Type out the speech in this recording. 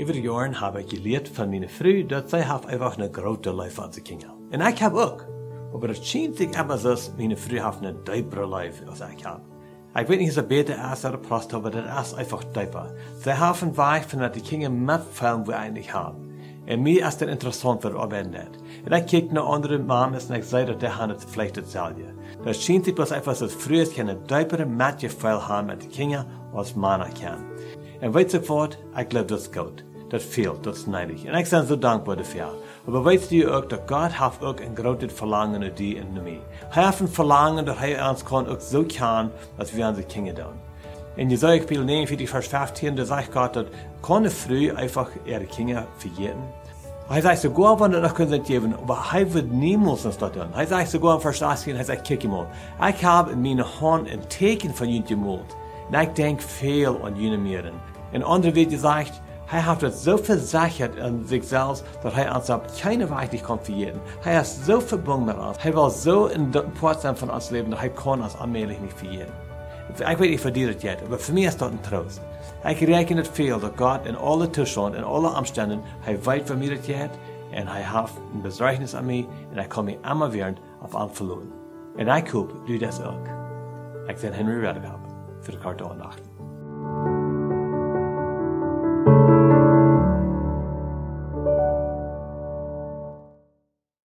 Over de jaren heb ik geleerd van mijn vrouw dat zij heeft een grote lijf aan de kinderen. En ik heb ook. Maar het schijnt zich immer zo, mijn vrouw heeft een diepere lijf als ik heb. Ik weet niet of het beter is dan Prost, aber dat is einfach dieper. Zij hebben weg van dat de kinderen met veel we eigenlijk hebben. En mij is het interessant voor op net. En ik kijk naar andere mamas en ik zei dat die gaan het vielleicht hetzelfde. Dat schijnt zich pas einfach dat früher keine diepere matje veel hebben met de kinderen als mannen kan. En weet je wat? Ik geloof dat is goed. Dat fehlt, dat is neidig. En ik ben zo dankbaar dafür. Aber weißt du ook dat God heeft ook een groot verlangen naar die en mij. Hij heeft een verlangen dat hij ons kan ook zo kan, dat we onze kinderen doen. In Jesaja Kapitel 49, Vers 15, da sagt Gott, dass keine Frau einfach ihre Kinder vergeten. Hij zegt sogar, wenn er noch können geben, aber hij wird niemals das tun. Hij zegt sogar in Vers 18, hij zegt, kijk mal, ik heb in mijn hand een teken van jullie gemuld. En ik denk veel aan jullie meren. In andere Welt gesagt, hij heeft het zo verzekerd aan zichzelf dat hij ons op keine Weise nicht kan vergeten. Hij is zo verbunden met ons. Hij wil zo in de zijn van ons leven dat hij kan ons aanmerkelijk niet vergeten. Ik weet niet voor dir het jet, maar voor mij is dat een troost. Ik reken het veel dat God in alle toestanden, in alle omstandigheden, hij weet van mij het jet en hij heeft een bezorgnis aan mij en ik kan mij immer weer op aan verloren. En ik hoop, du dat ook. Ik ben Henry Redekop voor de Kartoon Nacht.